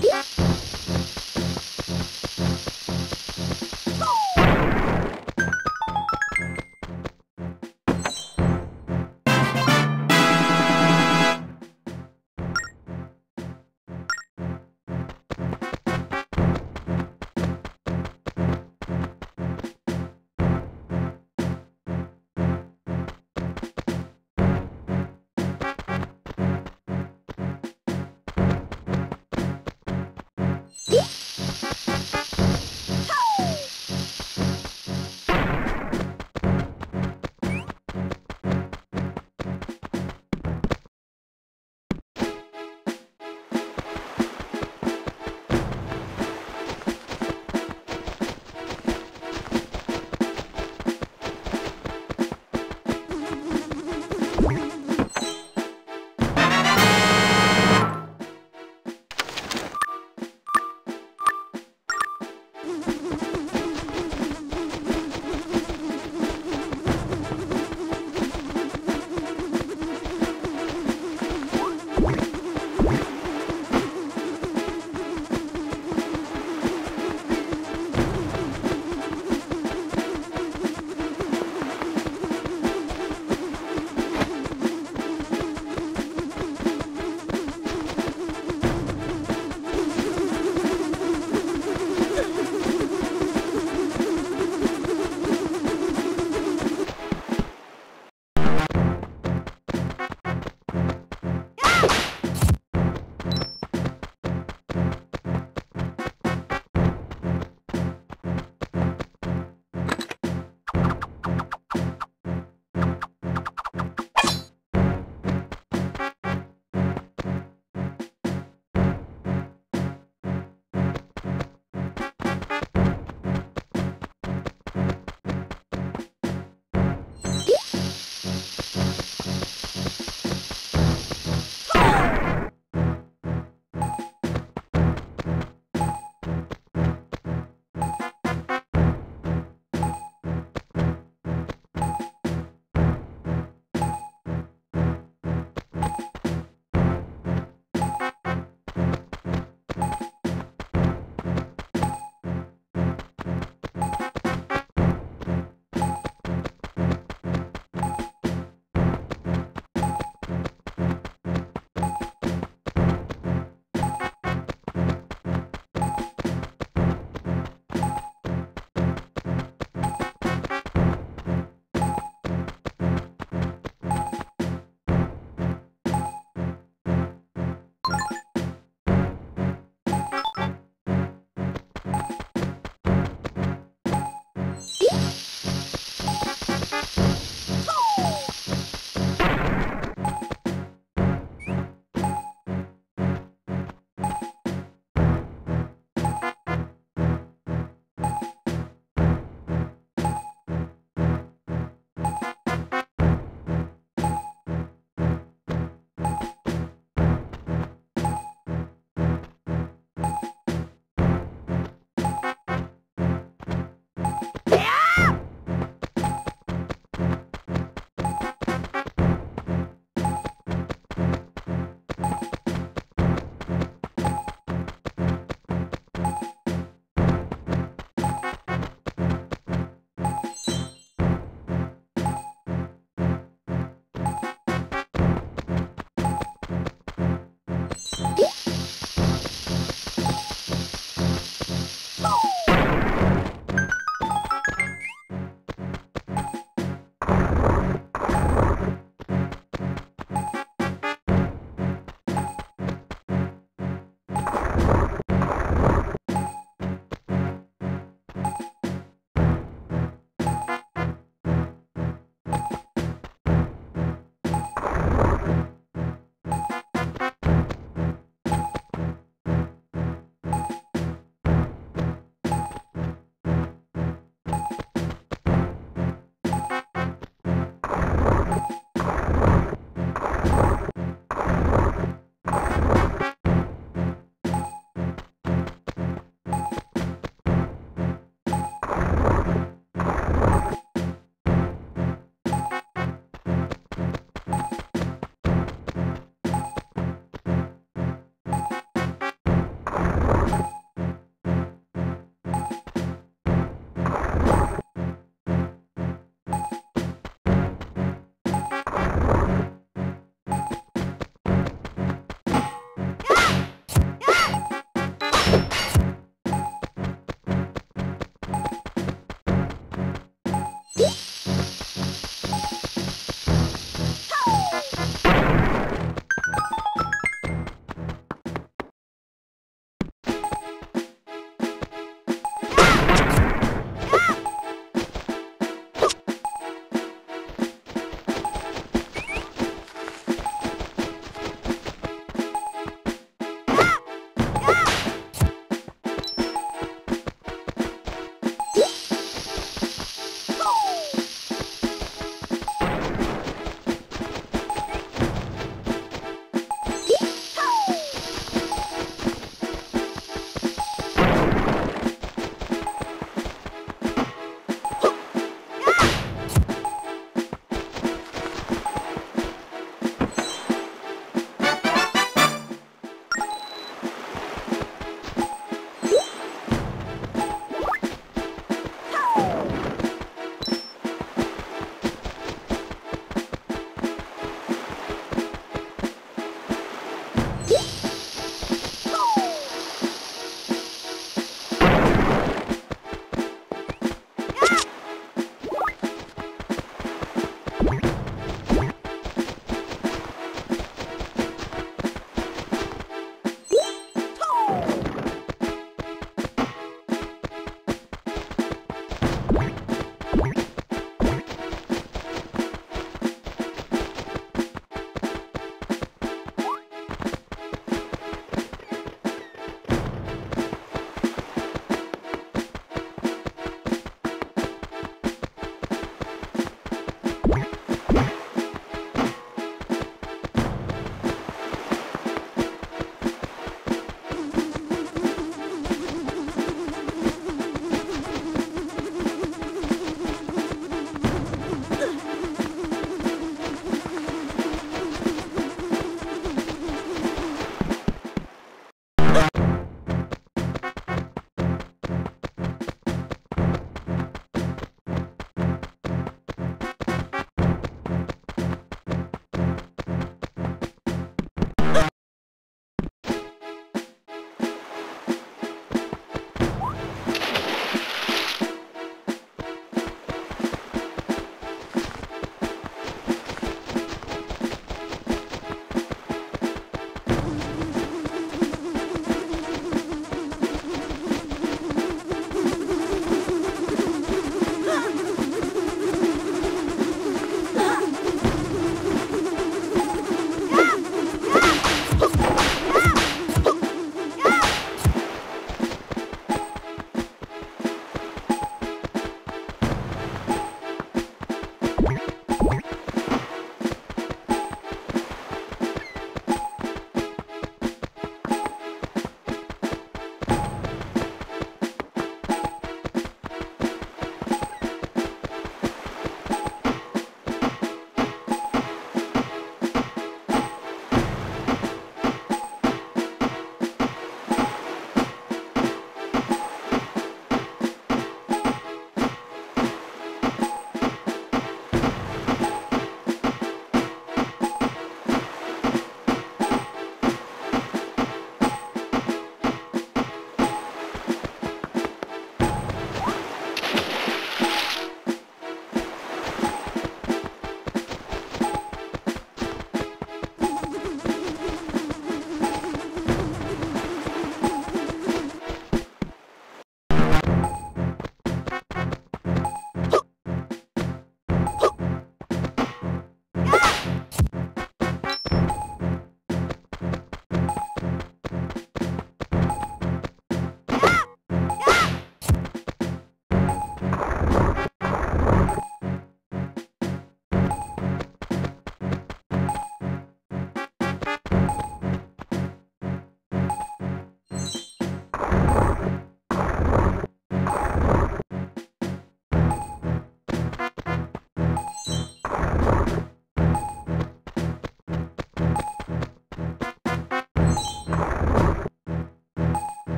Música